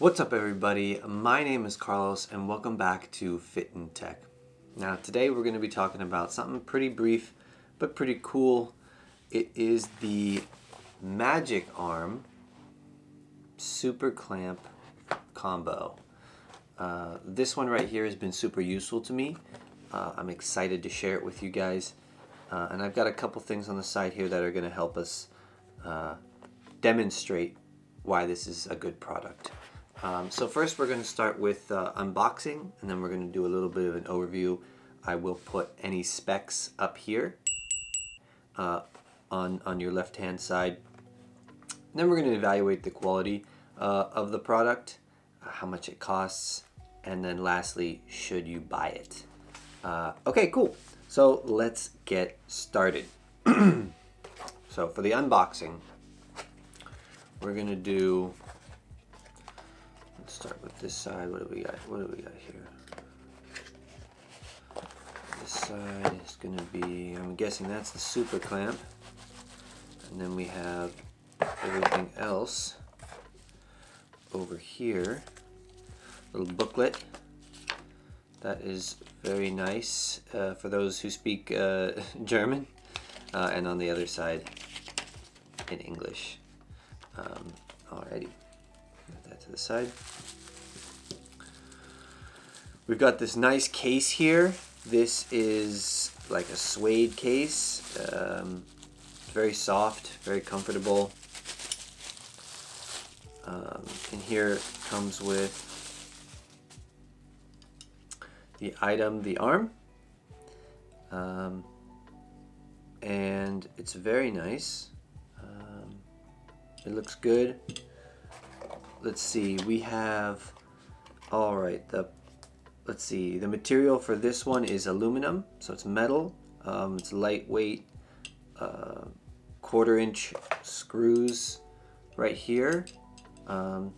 What's up everybody? My name is Carlos and welcome back to Fitten Tech. Now today we're going to be talking about something pretty brief but pretty cool. It is the Magic Arm Super Clamp Combo. Uh, this one right here has been super useful to me. Uh, I'm excited to share it with you guys. Uh, and I've got a couple things on the side here that are going to help us uh, demonstrate why this is a good product. Um, so first we're going to start with uh, unboxing and then we're going to do a little bit of an overview. I will put any specs up here uh, on, on your left hand side. then we're going to evaluate the quality uh, of the product, how much it costs, and then lastly, should you buy it? Uh, okay, cool. So let's get started. so for the unboxing, we're going to do Let's start with this side. What do we got? What do we got here? This side is going to be, I'm guessing that's the super clamp. And then we have everything else over here. Little booklet. That is very nice uh, for those who speak uh, German. Uh, and on the other side, in English. Um, alrighty the side. We've got this nice case here. This is like a suede case. Um, very soft, very comfortable. Um, and here comes with the item, the arm. Um, and it's very nice. Um, it looks good let's see, we have, all right, the, let's see, the material for this one is aluminum, so it's metal, um, it's lightweight, uh, quarter inch screws right here. Um,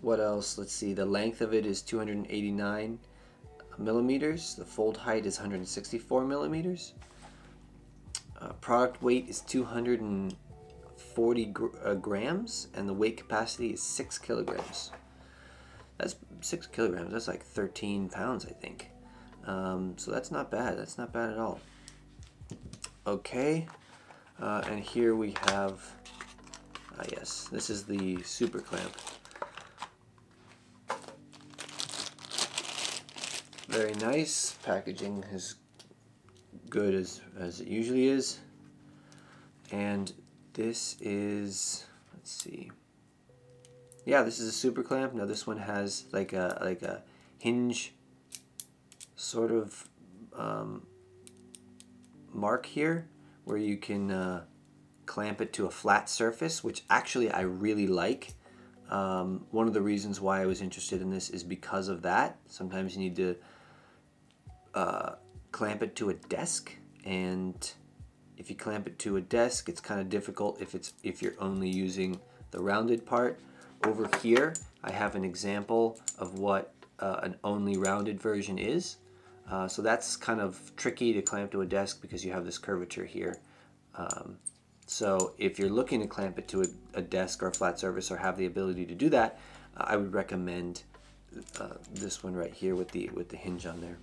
what else? Let's see, the length of it is 289 millimeters, the fold height is 164 millimeters. Uh, product weight is 200 and 40 gr uh, grams and the weight capacity is 6 kilograms. That's 6 kilograms, that's like 13 pounds I think. Um, so that's not bad, that's not bad at all. Okay, uh, and here we have, ah yes, this is the super clamp. Very nice, packaging is good as, as it usually is. And this is, let's see. Yeah, this is a super clamp. Now this one has like a like a hinge sort of um, mark here where you can uh, clamp it to a flat surface, which actually I really like. Um, one of the reasons why I was interested in this is because of that. Sometimes you need to uh, clamp it to a desk and if you clamp it to a desk, it's kind of difficult if it's if you're only using the rounded part. Over here, I have an example of what uh, an only rounded version is. Uh, so that's kind of tricky to clamp to a desk because you have this curvature here. Um, so if you're looking to clamp it to a, a, desk or a flat surface or have the ability to do that, uh, I would recommend uh, this one right here with the with the hinge on there.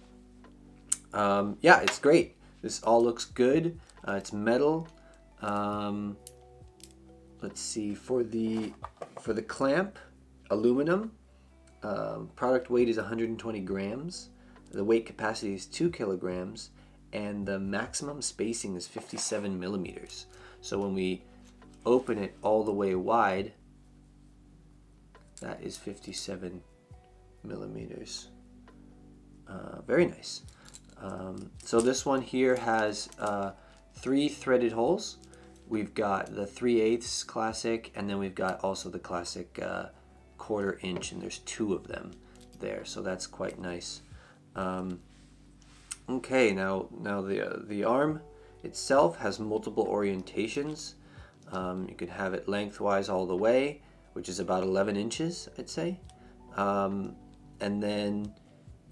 Um, yeah, it's great. This all looks good. Uh, it's metal. Um, let's see for the for the clamp, aluminum. Um, product weight is 120 grams. The weight capacity is two kilograms, and the maximum spacing is 57 millimeters. So when we open it all the way wide, that is 57 millimeters. Uh, very nice. Um, so this one here has uh, three threaded holes. We've got the 3 eighths classic and then we've got also the classic uh, quarter inch and there's two of them there so that's quite nice. Um, okay now now the, uh, the arm itself has multiple orientations. Um, you can have it lengthwise all the way which is about 11 inches I'd say. Um, and then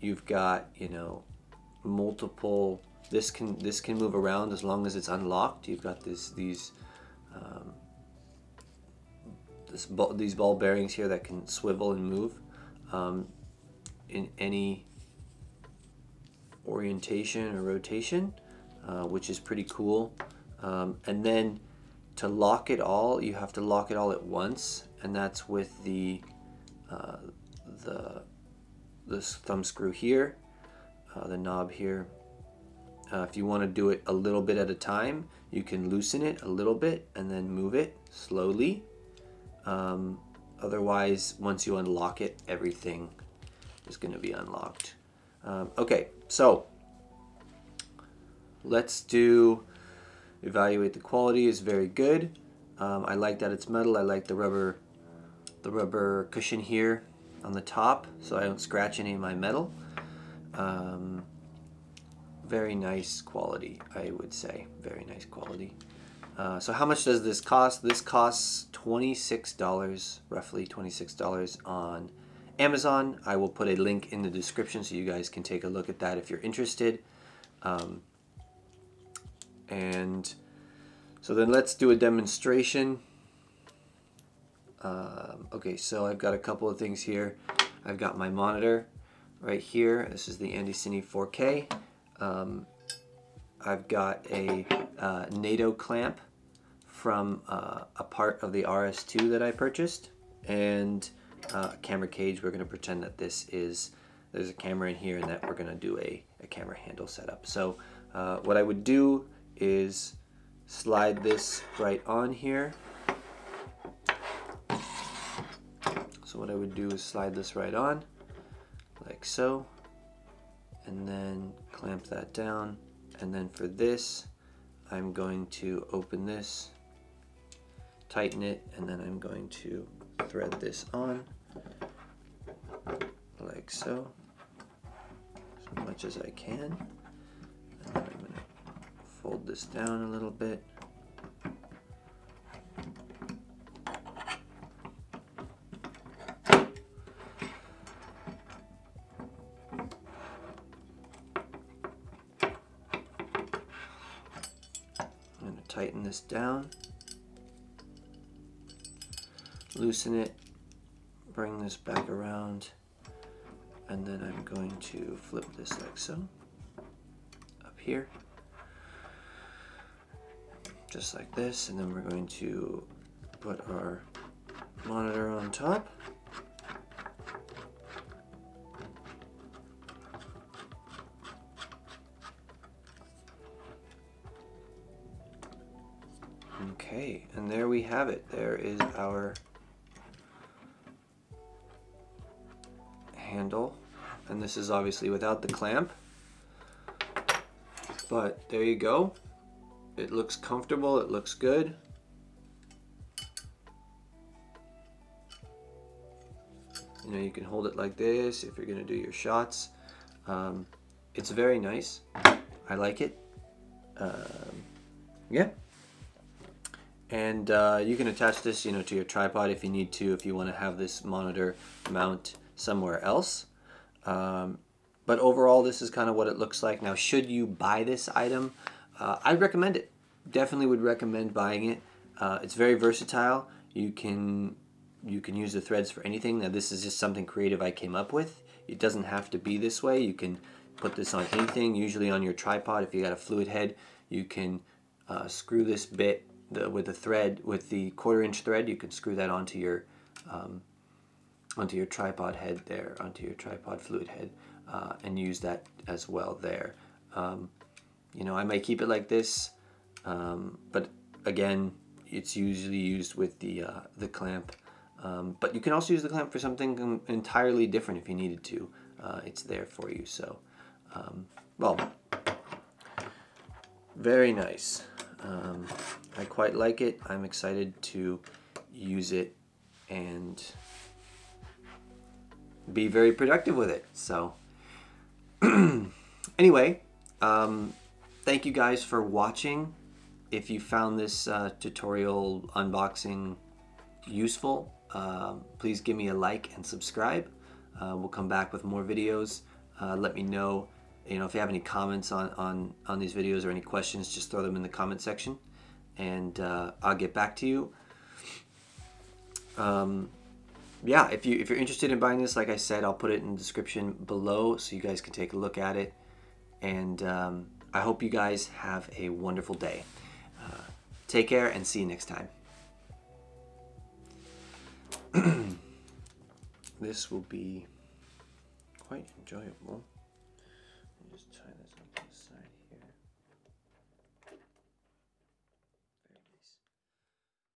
you've got you know multiple this can this can move around as long as it's unlocked you've got this these um, this ball, these ball bearings here that can swivel and move um, in any orientation or rotation, uh, which is pretty cool. Um, and then to lock it all, you have to lock it all at once, and that's with the uh, the this thumb screw here, uh, the knob here. Uh, if you want to do it a little bit at a time, you can loosen it a little bit and then move it slowly. Um, otherwise, once you unlock it, everything is going to be unlocked. Um, okay, so let's do evaluate the quality is very good. Um, I like that it's metal. I like the rubber, the rubber cushion here on the top, so I don't scratch any of my metal. Um, very nice quality, I would say. Very nice quality. Uh, so how much does this cost? This costs $26, roughly $26 on Amazon. I will put a link in the description so you guys can take a look at that if you're interested. Um, and so then let's do a demonstration. Um, okay, so I've got a couple of things here. I've got my monitor right here. This is the Andycine 4K. Um, I've got a uh, NATO clamp from uh, a part of the RS2 that I purchased and uh, a camera cage. We're going to pretend that this is, there's a camera in here and that we're going to do a, a camera handle setup. So uh, what I would do is slide this right on here. So what I would do is slide this right on like so and then clamp that down and then for this I'm going to open this tighten it and then I'm going to thread this on like so as much as I can. And then I'm going to fold this down a little bit this down, loosen it, bring this back around, and then I'm going to flip this like so, up here, just like this, and then we're going to put our monitor on top. Okay, and there we have it. There is our handle. And this is obviously without the clamp. But there you go. It looks comfortable, it looks good. You know, you can hold it like this if you're gonna do your shots. Um, it's very nice. I like it. Um, yeah and uh, you can attach this you know to your tripod if you need to if you want to have this monitor mount somewhere else. Um, but overall this is kind of what it looks like. Now should you buy this item uh, I recommend it. Definitely would recommend buying it. Uh, it's very versatile. You can you can use the threads for anything. Now this is just something creative I came up with. It doesn't have to be this way. You can put this on anything usually on your tripod. If you got a fluid head you can uh, screw this bit the, with the thread, with the quarter inch thread, you can screw that onto your um, onto your tripod head there, onto your tripod fluid head, uh, and use that as well there. Um, you know, I might keep it like this, um, but again, it's usually used with the uh, the clamp. Um, but you can also use the clamp for something entirely different if you needed to. Uh, it's there for you. So, um, well, very nice. Um, I quite like it. I'm excited to use it and be very productive with it. So anyway, um, thank you guys for watching. If you found this uh, tutorial unboxing useful, uh, please give me a like and subscribe. Uh, we'll come back with more videos. Uh, let me know you know, if you have any comments on, on, on these videos or any questions, just throw them in the comment section and uh, I'll get back to you. um, yeah, if you if you're interested in buying this, like I said, I'll put it in the description below so you guys can take a look at it. And um, I hope you guys have a wonderful day. Uh, take care and see you next time. this will be quite enjoyable.